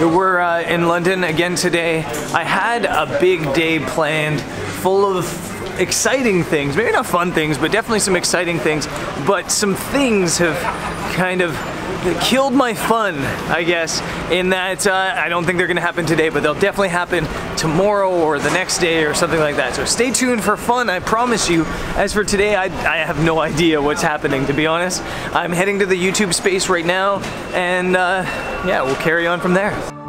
We're uh, in London again today. I had a big day planned full of exciting things. Maybe not fun things, but definitely some exciting things. But some things have kind of killed my fun, I guess, in that uh, I don't think they're gonna happen today, but they'll definitely happen tomorrow or the next day or something like that. So stay tuned for fun, I promise you. As for today, I, I have no idea what's happening, to be honest. I'm heading to the YouTube space right now, and uh, yeah, we'll carry on from there.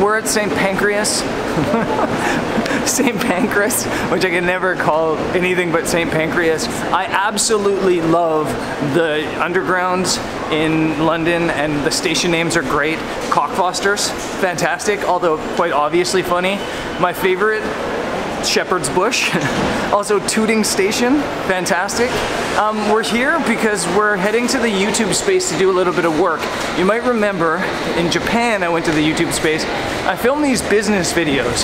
We're at St. Pancras. St. Pancras, which I can never call anything but St. Pancras. I absolutely love the undergrounds in London and the station names are great. Cockfosters, fantastic, although quite obviously funny. My favorite Shepherd's Bush. also Tooting Station, fantastic. Um, we're here because we're heading to the YouTube space to do a little bit of work. You might remember in Japan I went to the YouTube space. I filmed these business videos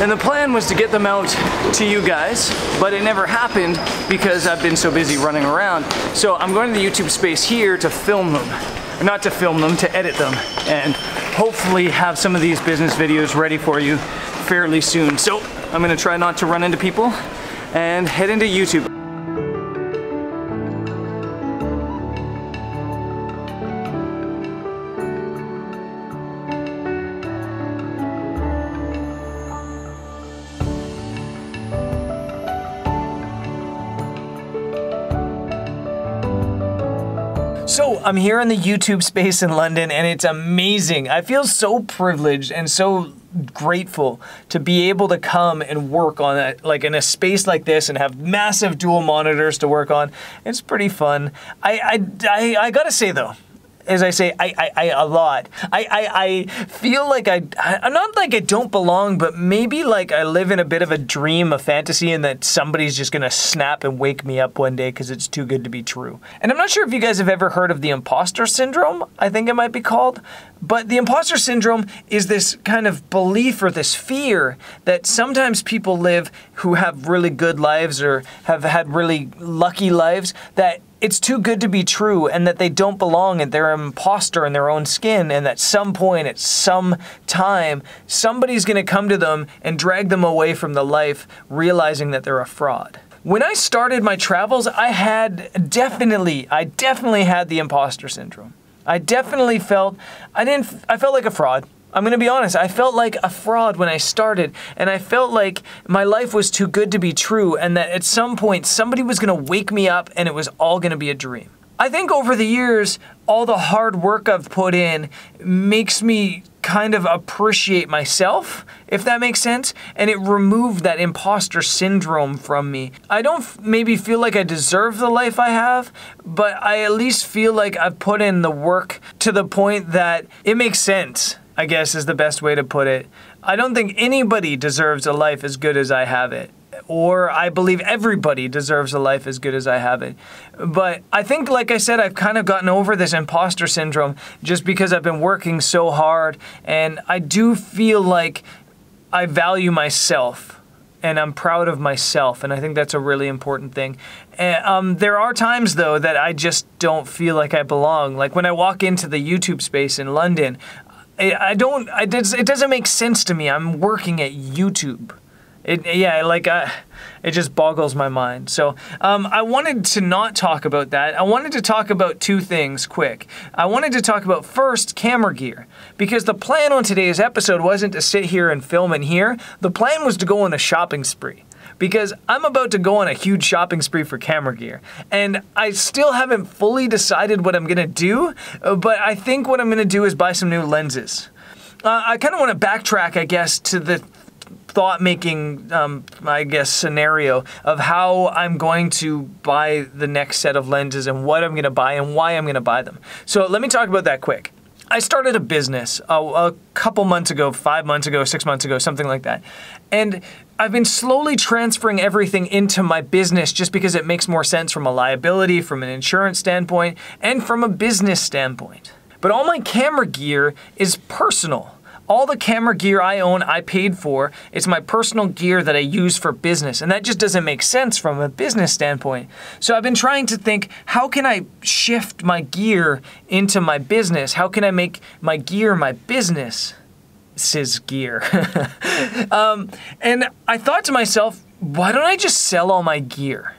and the plan was to get them out to you guys, but it never happened because I've been so busy running around. So I'm going to the YouTube space here to film them. Not to film them, to edit them and hopefully have some of these business videos ready for you fairly soon. So I'm gonna try not to run into people and head into YouTube. So I'm here in the YouTube space in London and it's amazing. I feel so privileged and so grateful to be able to come and work on it like in a space like this and have massive dual monitors to work on. It's pretty fun. I I, I, I gotta say though, as I say, I, I, I a lot. I, I, I feel like I, I'm not like I don't belong, but maybe like I live in a bit of a dream, a fantasy, and that somebody's just gonna snap and wake me up one day because it's too good to be true. And I'm not sure if you guys have ever heard of the imposter syndrome. I think it might be called. But the imposter syndrome is this kind of belief or this fear that sometimes people live who have really good lives or have had really lucky lives that it's too good to be true and that they don't belong and they're an imposter in their own skin and at some point at some time somebody's going to come to them and drag them away from the life realizing that they're a fraud. When I started my travels, I had definitely, I definitely had the imposter syndrome. I definitely felt, I didn't, I felt like a fraud. I'm gonna be honest, I felt like a fraud when I started, and I felt like my life was too good to be true, and that at some point somebody was gonna wake me up and it was all gonna be a dream. I think over the years, all the hard work I've put in makes me kind of appreciate myself, if that makes sense, and it removed that imposter syndrome from me. I don't maybe feel like I deserve the life I have, but I at least feel like I've put in the work to the point that it makes sense. I guess is the best way to put it. I don't think anybody deserves a life as good as I have it. Or I believe everybody deserves a life as good as I have it. But I think, like I said, I've kind of gotten over this imposter syndrome just because I've been working so hard. And I do feel like I value myself and I'm proud of myself, and I think that's a really important thing. And, um, there are times though that I just don't feel like I belong. Like when I walk into the YouTube space in London, I don't. I, it doesn't make sense to me. I'm working at YouTube. It, yeah, like uh, it just boggles my mind. So um, I wanted to not talk about that. I wanted to talk about two things quick. I wanted to talk about first camera gear because the plan on today's episode wasn't to sit here and film in here. The plan was to go on a shopping spree because I'm about to go on a huge shopping spree for camera gear. And I still haven't fully decided what I'm gonna do, uh, but I think what I'm gonna do is buy some new lenses. Uh, I kind of want to backtrack, I guess, to the thought making, um, I guess, scenario of how I'm going to buy the next set of lenses and what I'm going to buy and why I'm going to buy them. So let me talk about that quick. I started a business a, a, couple months ago, five months ago, six months ago, something like that. And I've been slowly transferring everything into my business just because it makes more sense from a liability, from an insurance standpoint, and from a business standpoint. But all my camera gear is personal. All the camera gear I own, I paid for. It's my personal gear that I use for business. And that just doesn't make sense from a business standpoint. So I've been trying to think how can I shift my gear into my business? How can I make my gear my business? Sis gear. um, and I thought to myself, why don't I just sell all my gear?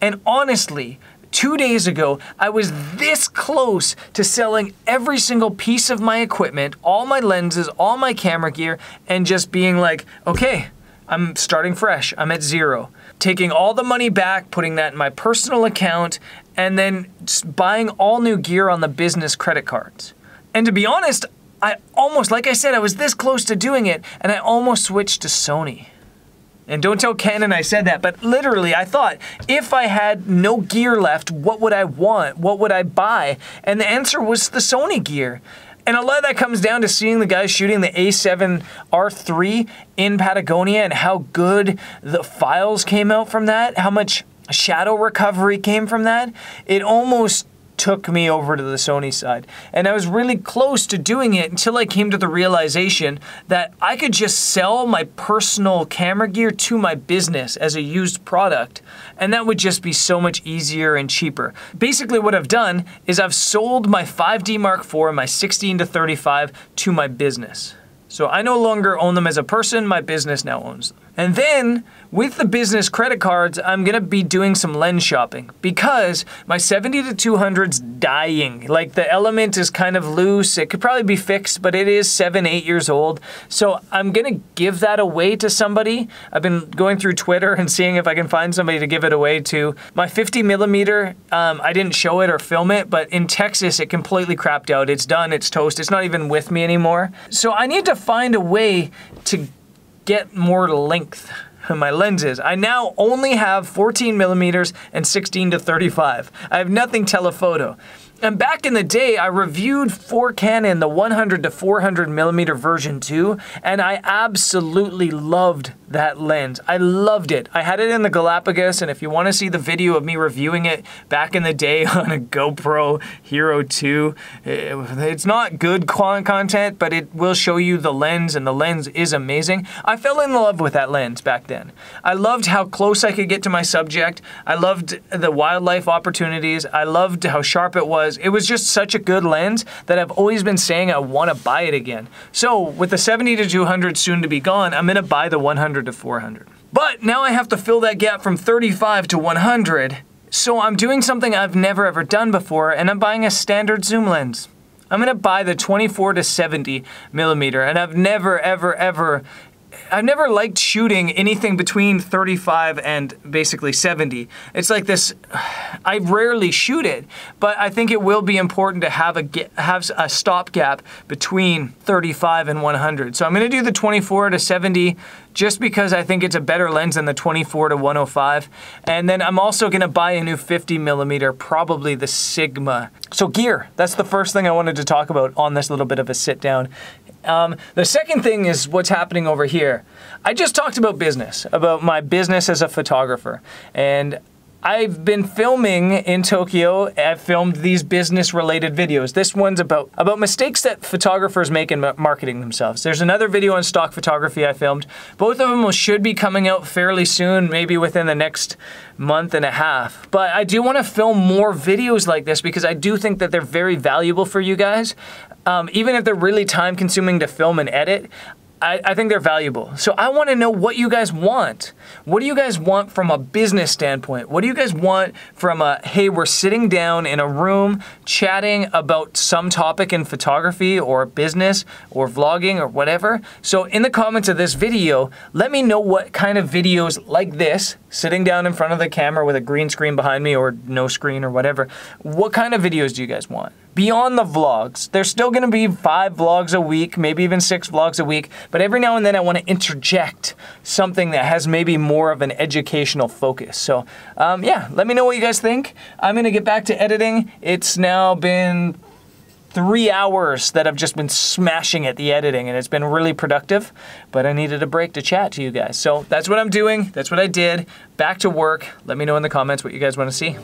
And honestly, two days ago, I was this close to selling every single piece of my equipment, all my lenses, all my camera gear, and just being like, okay, I'm starting fresh. I'm at zero. Taking all the money back, putting that in my personal account, and then buying all new gear on the business credit cards. And to be honest, I almost, like I said, I was this close to doing it, and I almost switched to Sony. And don't tell Canon I said that, but literally, I thought if I had no gear left, what would I want? What would I buy? And the answer was the Sony gear. And a lot of that comes down to seeing the guys shooting the A7R3 in Patagonia and how good the files came out from that, how much shadow recovery came from that. It almost took me over to the Sony side. And I was really close to doing it until I came to the realization that I could just sell my personal camera gear to my business as a used product, and that would just be so much easier and cheaper. Basically, what I've done is I've sold my 5D Mark IV, and my 16 to 35, to my business. So I no longer own them as a person, my business now owns them. And then with the business credit cards, I'm gonna be doing some lens shopping because my 70 to 200's dying. Like the element is kind of loose. It could probably be fixed, but it is seven, eight years old. So I'm gonna give that away to somebody. I've been going through Twitter and seeing if I can find somebody to give it away to. My 50 millimeter, um, I didn't show it or film it, but in Texas, it completely crapped out. It's done, it's toast. It's not even with me anymore. So I need to find a way to get more length in my lenses. I now only have 14 millimeters and 16 to 35. I have nothing telephoto. And back in the day, I reviewed for Canon the 100 to 400 millimeter version 2, and I absolutely loved that lens. I loved it. I had it in the Galapagos, and if you want to see the video of me reviewing it back in the day on a GoPro Hero 2, eh, it's not good content, but it will show you the lens, and the lens is amazing. I fell in love with that lens back then. I loved how close I could get to my subject. I loved the wildlife opportunities. I loved how sharp it was it was just such a good lens that I've always been saying I want to buy it again. So with the 70 to 200 soon to be gone, I'm gonna buy the 100 to 400. But now I have to fill that gap from 35 to 100. So I'm doing something I've never ever done before and I'm buying a standard zoom lens. I'm gonna buy the 24 to 70 millimeter and I've never ever ever I've never liked shooting anything between 35 and basically 70. It's like this, I rarely shoot it, but I think it will be important to have a, have a stopgap between 35 and 100. So I'm gonna do the 24 to 70 just because I think it's a better lens than the 24 to 105. And then I'm also gonna buy a new 50 millimeter, probably the Sigma. So gear, that's the first thing I wanted to talk about on this little bit of a sit down um, the second thing is what's happening over here. I just talked about business, about my business as a photographer. And I've been filming in Tokyo. I've filmed these business related videos. This one's about, about mistakes that photographers make in marketing themselves. There's another video on stock photography I filmed. Both of them should be coming out fairly soon, maybe within the next month and a half. But I do want to film more videos like this because I do think that they're very valuable for you guys. Um, even if they're really time consuming to film and edit, I, I, think they're valuable. So I want to know what you guys want. What do you guys want from a business standpoint? What do you guys want from a, hey, we're sitting down in a room chatting about some topic in photography or business or vlogging or whatever? So in the comments of this video, let me know what kind of videos like this, sitting down in front of the camera with a green screen behind me or no screen or whatever, what kind of videos do you guys want? Beyond the vlogs. There's still gonna be five vlogs a week, maybe even six vlogs a week, but every now and then I wanna interject something that has maybe more of an educational focus. So um, yeah, let me know what you guys think. I'm gonna get back to editing. It's now been three hours that I've just been smashing at the editing and it's been really productive, but I needed a break to chat to you guys. So that's what I'm doing. That's what I did. Back to work. Let me know in the comments what you guys want to see.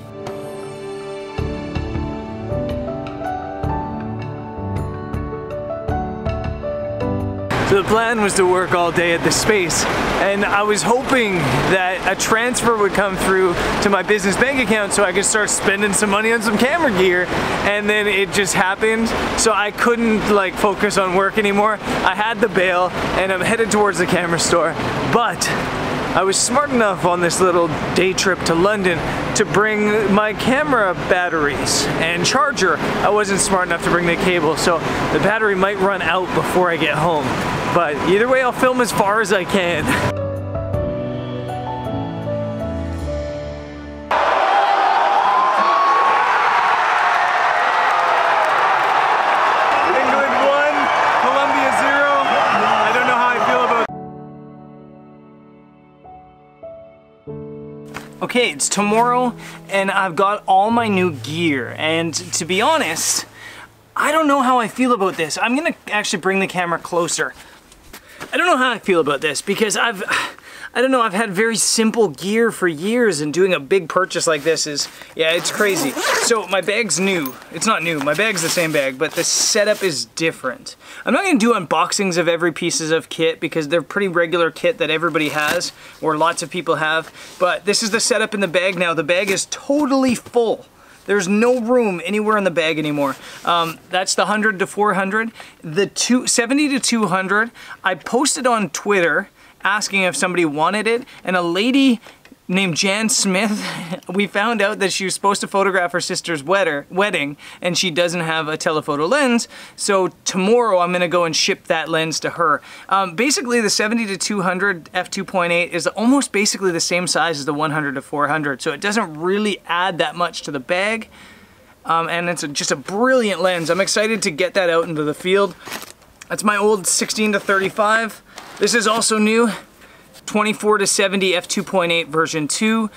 The plan was to work all day at the space and I was hoping that a transfer would come through to my business bank account so I could start spending some money on some camera gear and then it just happened so I couldn't like focus on work anymore. I had the bail and I'm headed towards the camera store but I was smart enough on this little day trip to London to bring my camera batteries and charger. I wasn't smart enough to bring the cable, so the battery might run out before I get home. But either way, I'll film as far as I can. Okay, it's tomorrow and I've got all my new gear and to be honest, I don't know how I feel about this. I'm gonna actually bring the camera closer. I don't know how I feel about this because I've I don't know, I've had very simple gear for years and doing a big purchase like this is, yeah, it's crazy. So my bag's new. It's not new, my bag's the same bag, but the setup is different. I'm not gonna do unboxings of every pieces of kit because they're pretty regular kit that everybody has or lots of people have, but this is the setup in the bag now. The bag is totally full. There's no room anywhere in the bag anymore. Um, that's the 100 to 400. The two, 70 to 200, I posted on Twitter asking if somebody wanted it, and a lady named Jan Smith, we found out that she was supposed to photograph her sister's wedding and she doesn't have a telephoto lens. So tomorrow I'm gonna go and ship that lens to her. Um, basically the 70 to 200 f2.8 is almost basically the same size as the 100 to 400. So it doesn't really add that much to the bag. Um, and it's a, just a brilliant lens. I'm excited to get that out into the field. That's my old 16 to 35. This is also new, 24 to 70 f2.8 version 2.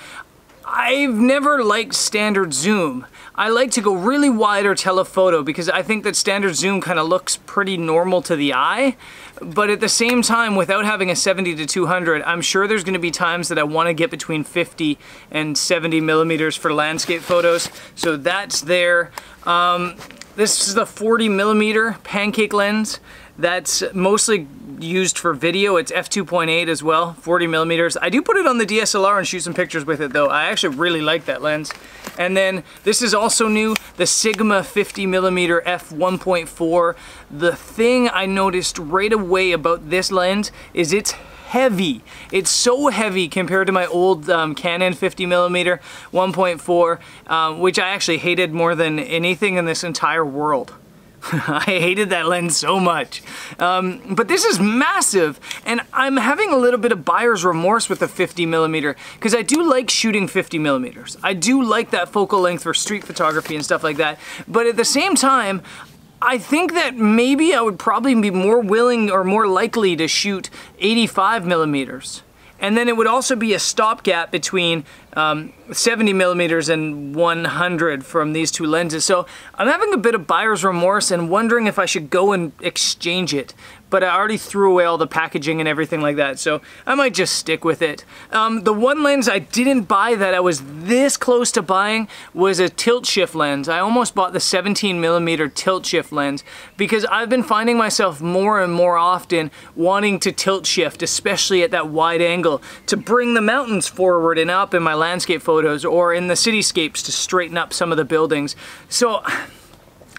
I've never liked standard zoom. I like to go really wide or telephoto because I think that standard zoom kind of looks pretty normal to the eye. But at the same time, without having a 70 to 200, I'm sure there's gonna be times that I wanna get between 50 and 70 millimeters for landscape photos. So that's there. Um, this is the 40 millimeter pancake lens. That's mostly used for video. It's f2.8 as well, 40 millimeters. I do put it on the DSLR and shoot some pictures with it though. I actually really like that lens. And then this is also new, the Sigma 50 millimeter f1.4. The thing I noticed right away about this lens is it's heavy. It's so heavy compared to my old um, Canon 50 millimeter 1.4, um, which I actually hated more than anything in this entire world. I hated that lens so much. Um, but this is massive, and I'm having a little bit of buyer's remorse with the 50 millimeter because I do like shooting 50 millimeters. I do like that focal length for street photography and stuff like that. But at the same time, I think that maybe I would probably be more willing or more likely to shoot 85 millimeters. And then it would also be a stopgap between um, 70 millimeters and 100 from these two lenses. So I'm having a bit of buyer's remorse and wondering if I should go and exchange it but I already threw away all the packaging and everything like that, so I might just stick with it. Um, the one lens I didn't buy that I was this close to buying was a tilt shift lens. I almost bought the 17 millimeter tilt shift lens because I've been finding myself more and more often wanting to tilt shift, especially at that wide angle, to bring the mountains forward and up in my landscape photos or in the cityscapes to straighten up some of the buildings. So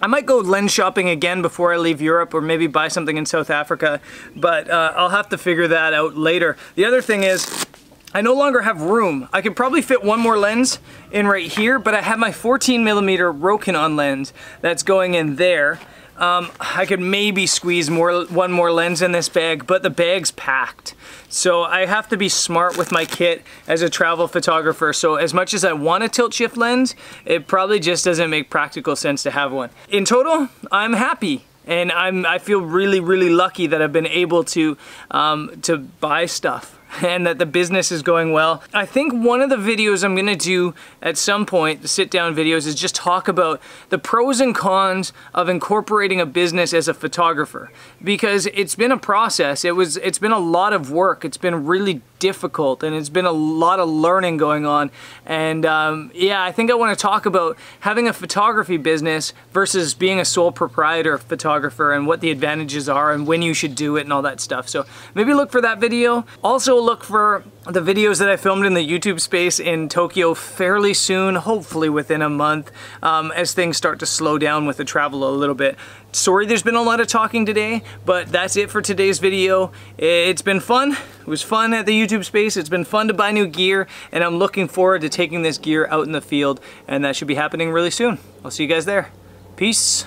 I might go lens shopping again before I leave Europe or maybe buy something in South Africa, but uh, I'll have to figure that out later. The other thing is, I no longer have room. I could probably fit one more lens in right here, but I have my 14 millimeter Rokinon lens that's going in there. Um, I could maybe squeeze more, one more lens in this bag, but the bag's packed. So I have to be smart with my kit as a travel photographer. So as much as I want a tilt shift lens, it probably just doesn't make practical sense to have one. In total, I'm happy and I'm I feel really really lucky that I've been able to um, to buy stuff and that the business is going well. I think one of the videos I'm gonna do at some point, the sit down videos, is just talk about the pros and cons of incorporating a business as a photographer. Because it's been a process, it was, it's been a lot of work, it's been really difficult and it's been a lot of learning going on. And um, yeah I think I want to talk about having a photography business versus being a sole proprietor photographer and what the advantages are and when you should do it and all that stuff. So maybe look for that video. Also look for the videos that I filmed in the YouTube space in Tokyo fairly soon, hopefully within a month, um, as things start to slow down with the travel a little bit. Sorry there's been a lot of talking today, but that's it for today's video. It's been fun. It was fun at the YouTube space. It's been fun to buy new gear, and I'm looking forward to taking this gear out in the field, and that should be happening really soon. I'll see you guys there. Peace.